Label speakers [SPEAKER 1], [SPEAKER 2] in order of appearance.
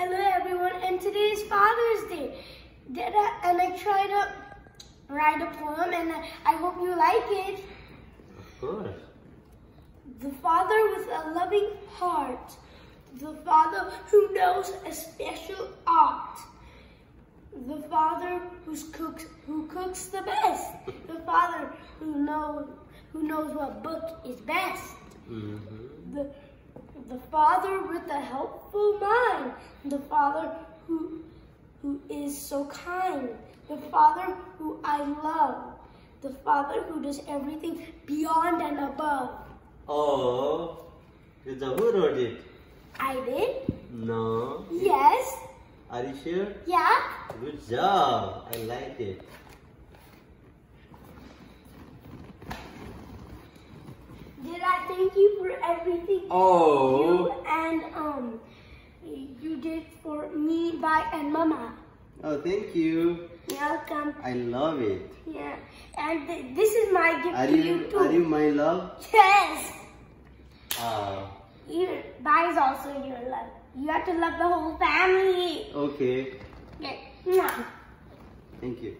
[SPEAKER 1] Hello everyone, and today is Father's Day. Did I, and I tried to write a poem, and I, I hope you like it.
[SPEAKER 2] Of course.
[SPEAKER 1] The father with a loving heart, the father who knows a special art, the father who's cooks who cooks the best, the father who knows who knows what book is best,
[SPEAKER 2] Mm-hmm.
[SPEAKER 1] the the father with a helpful mind, the father who who is so kind, the father who I love, the father who does everything beyond and above.
[SPEAKER 2] Oh. Who wrote it?
[SPEAKER 1] I did.
[SPEAKER 2] No.
[SPEAKER 1] Yes.
[SPEAKER 2] Are you sure?
[SPEAKER 1] Yeah.
[SPEAKER 2] Good job. I like it.
[SPEAKER 1] Did I thank you for everything
[SPEAKER 2] Oh.
[SPEAKER 1] You did for me, bye, and mama?
[SPEAKER 2] Oh, thank you.
[SPEAKER 1] You're welcome.
[SPEAKER 2] I love it.
[SPEAKER 1] Yeah. And th- this is my gift
[SPEAKER 2] Are
[SPEAKER 1] to you,
[SPEAKER 2] you
[SPEAKER 1] too.
[SPEAKER 2] are you my love?
[SPEAKER 1] Yes.
[SPEAKER 2] Ah,
[SPEAKER 1] You, bye is also your love. You have to love the whole family.
[SPEAKER 2] okay.
[SPEAKER 1] Okay.
[SPEAKER 2] Thank you.